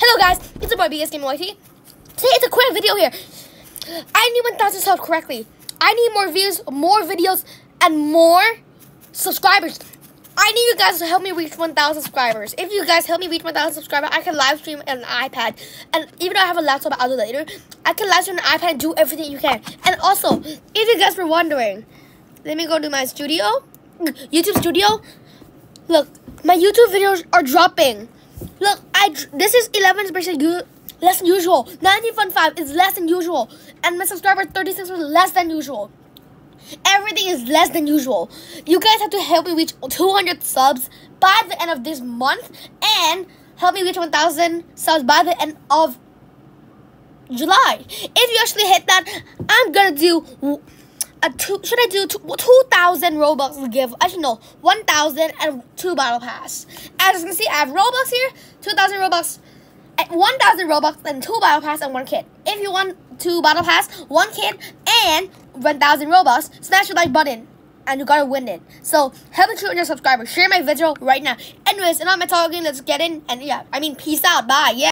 Hello guys, it's your boy BES Game YT. Today it's a quick video here. I need 1,000 subs correctly. I need more views, more videos, and more subscribers. I need you guys to help me reach 1,000 subscribers. If you guys help me reach 1,000 subscribers, I can live stream an iPad. And even though I have a laptop, I'll do later. I can live stream on an iPad and do everything you can. And also, if you guys were wondering, let me go to my studio, YouTube studio. Look, my YouTube videos are dropping. Look, I this is 11% less than usual. 19.5 is less than usual. And my subscriber 36 was less than usual. Everything is less than usual. You guys have to help me reach 200 subs by the end of this month and help me reach 1,000 subs by the end of July. If you actually hit that, I'm gonna do a two. Should I do two, 2,000 Robux to give? Actually, no, 1,000 and two battle pass. As you can see, I have Robux here, 2,000 Robux, 1,000 Robux, and two battle pass and one kit. If you want two battle pass, one kit, and 1,000 Robux, smash the like button. And you gotta win it. So help me 200 subscribers. Share my video right now. Anyways, enough my talking. Let's get in. And yeah, I mean, peace out. Bye. Yeah.